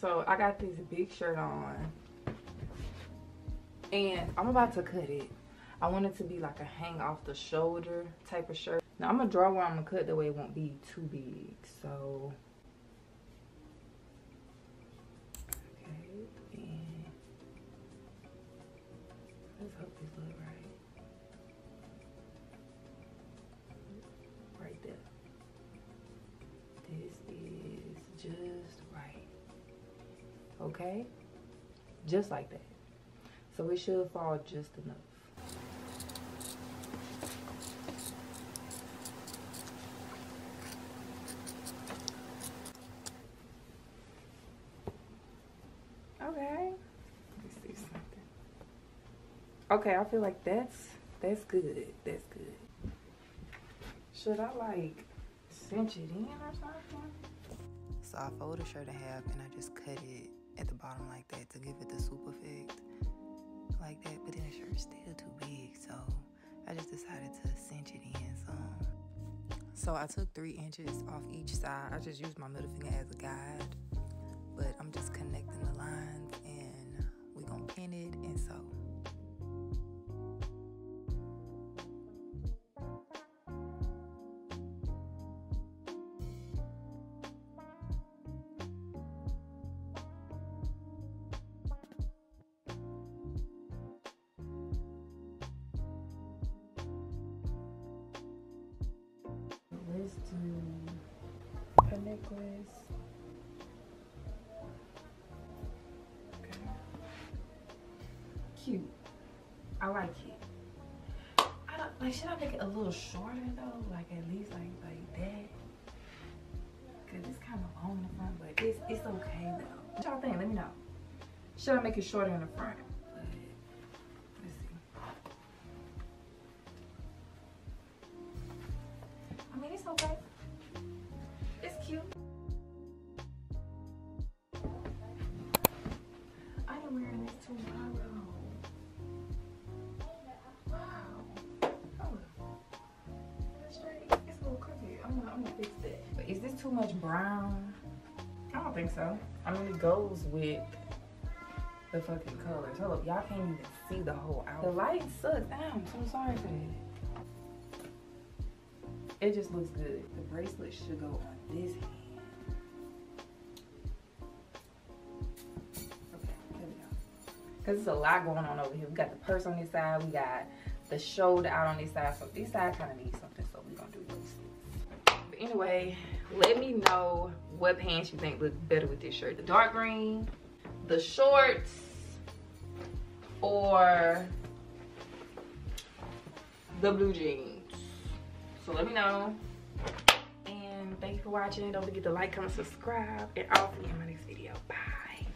So I got this big shirt on. And I'm about to cut it. I want it to be like a hang off the shoulder type of shirt. Now I'm gonna draw where I'm gonna cut the way it won't be too big. So okay, and let's hope this look right. Okay? Just like that. So it should fall just enough. Okay. Okay, I feel like that's that's good. That's good. Should I like cinch it in or something? So I fold the shirt in half and I just cut it at the bottom like that to give it the swoop effect like that. But then the shirt's still too big, so I just decided to cinch it in some. So I took three inches off each side. I just used my middle finger as a guide, A necklace. Okay. Cute. I like it. I don't like should I make it a little shorter though? Like at least like like that. Cause it's kind of long in the front, but it's it's okay though. What y'all think? Let me know. Should I make it shorter in the front? Okay. It's cute. I am wearing this tomorrow. Wow. Oh. It's a little crooked. I'm gonna, I'm gonna fix that. But is this too much brown? I don't think so. I mean, it goes with the fucking colors. Hold up, y'all can't even see the whole outfit. The light sucks. Damn, I'm so sorry for that. It just looks good. The bracelet should go on this hand. Okay, there we go. Cause there's a lot going on over here. We got the purse on this side. We got the shoulder out on this side. So this side kind of needs something. So we're gonna do bracelets. But anyway, let me know what pants you think look better with this shirt. The dark green, the shorts, or the blue jeans. So let me know. And thank you for watching. Don't forget to like, comment, subscribe, and I'll see you in my next video. Bye.